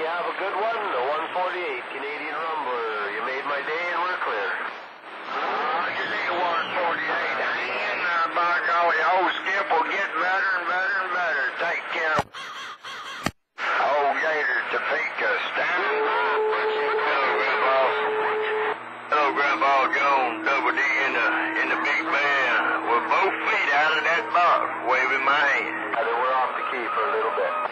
You have a good one, the 148 Canadian Rumbler. You made my day and we're clear. Oh, you need 148. Hang in there, by golly. Old Skip will get better and better and better. Take care. Old Gator, Topeka, standing by. Hello, Grandpa. Hello, Grandpa Jones, Double D in the, in the big band. With both feet out of that box, waving my hand. Uh, then we're off the key for a little bit.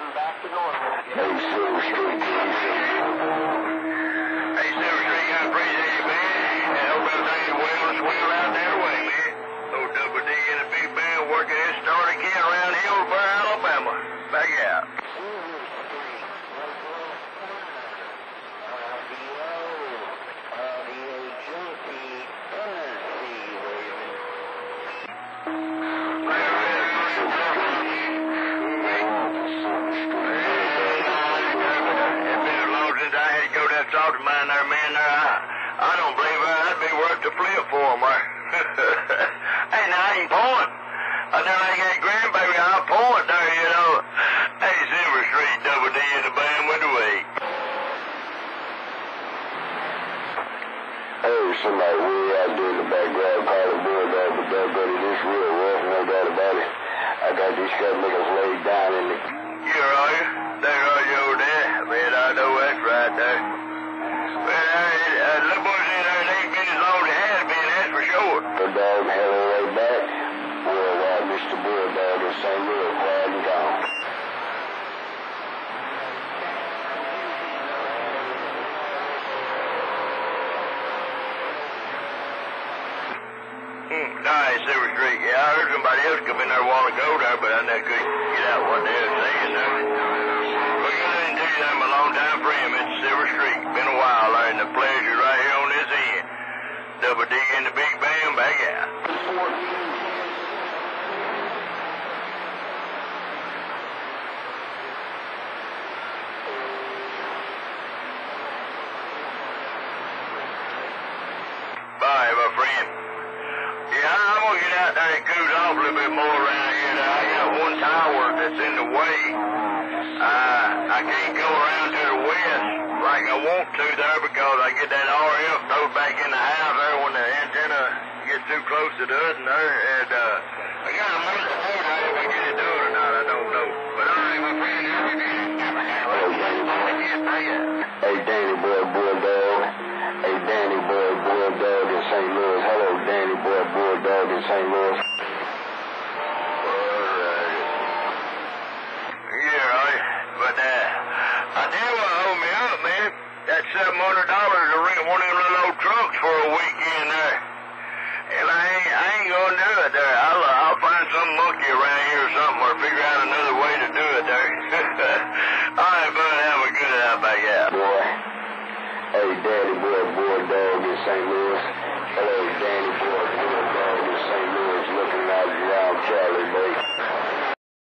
Getting back to normal. Hey, Silver Street, I appreciate you, man. I hope everything's well and swell out there way, man. Old Double D and the big band working his start again around Hillsboro, Alabama. Back out. It's I, I don't believe I'd be worth the flip for him. hey, now I ain't pouring. I never ain't got grandbaby. I'll pour it there, you know. Hey, Silver Street, Double D in the band went away. Hey, somebody way out there in the background calling Bulldog, but that buddy, this real rough, no doubt about it. I got these niggas laid down in the... Right. There are you over there. Man, I know that's right there. Well, uh, uh, little boy's in there. It ain't been as long as it has been, that's for sure. Bulldog held her way back. Worldwide Mr. Bulldog in St. Louis, quiet and gone. Hmm. Nice, Silver Street. Yeah, I heard somebody else come in there a while ago there, but I never could get out what they were saying there. Well, you know, tell you I'm a long time friend, Mr. Silver Street. Been a while and the pleasure right here on this end. Double D in the big band, back out. Bye, my friend. Yeah, I'm gonna get out little bit more around here. I got one tower that's in the way. Uh, I can't go around to the west like I want to there because I get that RF thrown back in the house there when the antenna gets too close to the hood and there. And, uh, boy Boy Dog in St. Louis. Hello, Danny